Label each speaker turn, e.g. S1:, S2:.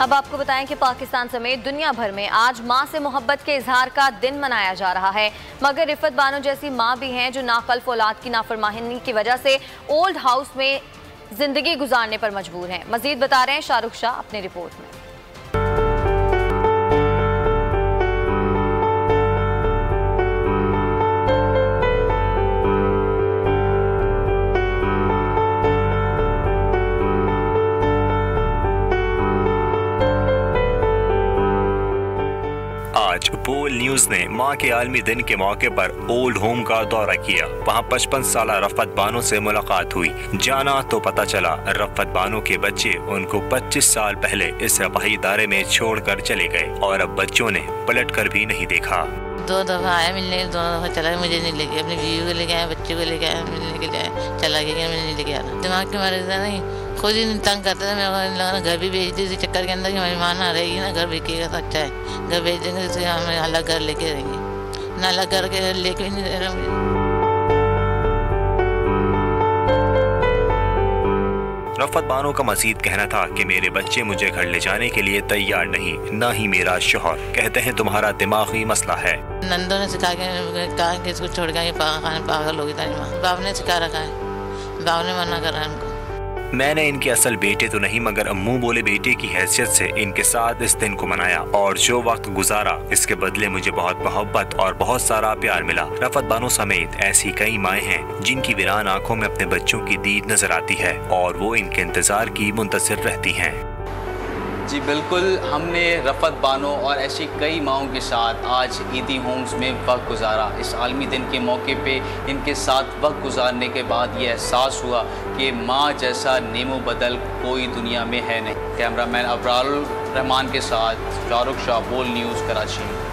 S1: अब आपको बताएँ कि पाकिस्तान समेत दुनिया भर में आज माँ से मोहब्बत के इजहार का दिन मनाया जा रहा है। मगर रिफत बानो जैसी माँ भी हैं जो नाकल फौलाद की नाफरमाही की वजह से ओल्ड हाउस में ज़िंदगी गुजारने पर मजबूर हैं। मजीद बता रहे हैं शाहरुख शाह अपनी रिपोर्ट में।
S2: आज बोल न्यूज़ ने माँ के आलमी दिन के मौके पर ओल्ड होम का दौरा किया। वहाँ पचपन साल रफत बानो से मुलाकात हुई। जाना तो पता चला, रफत बानो के बच्चे उनको 25 साल पहले इस रफाही इदारे में छोड़कर चले गए और अब बच्चों ने पलट कर भी नहीं देखा।
S3: दो दफ़ा आया, मिलने दोनों दफ़ा चला, मुझे नहीं लेके, अपनी बीवी को लेके आया, बच्चे को लेके आया मिलने के लिए चला गया मैंने नहीं लेके आया। दिमाग के मरीज़ है नहीं खुद ही तंग करते थे मेरे को लगा घर भी भेज दी इसी चक्कर के अंदर कि हमारी माँ ना रहेगी ना घर बिकेगा तो अच्छा है। घर भेज देंगे तो हमें अलग घर लेके रहेंगे। ना अलग घर के लेके भी नहीं रहा मुझे
S2: रफत बानो का मजीद कहना था कि मेरे बच्चे मुझे घर ले जाने के लिए तैयार नहीं ना ही मेरा शोहर। कहते हैं तुम्हारा दिमागी मसला है।
S3: नंदों ने सिखा के कहा कि इसको छोड़ के पागल होगी तारी माँ। बाप ने सिखा रखा है। बाप ने मना करा है हमको।
S2: मैंने इनके असल बेटे तो नहीं, मगर अम्मू बोले बेटे की हैसियत से इनके साथ इस दिन को मनाया। और जो वक्त गुजारा, इसके बदले मुझे बहुत मोहब्बत और बहुत सारा प्यार मिला। रफत बानो समेत ऐसी कई माएँ हैं, जिनकी वीरान आँखों में अपने बच्चों की दीद नज़र आती है, और वो इनके इंतज़ार की मुंतजर रहती हैं।
S4: जी बिल्कुल, हमने रफ़त बानो और ऐसी कई माओं के साथ आज ईदी होम्स में वक्त गुजारा। इस आलमी दिन के मौके पे इनके साथ वक्त गुजारने के बाद ये एहसास हुआ कि माँ जैसा नेमो बदल कोई दुनिया में है नहीं। कैमरामैन अबराल रहमान के साथ शाहरुख शाह, बोल न्यूज़ कराची।